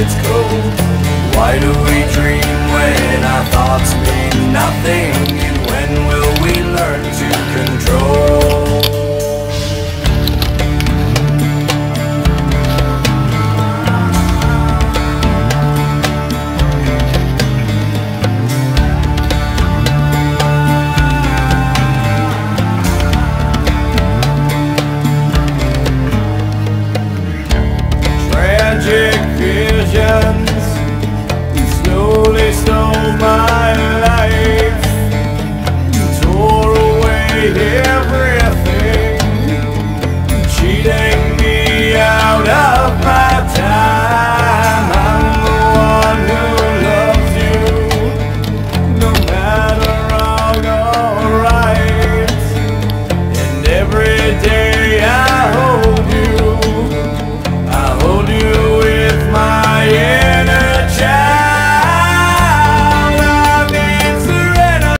it's cold Why do we dream when our thoughts meet? Yeah.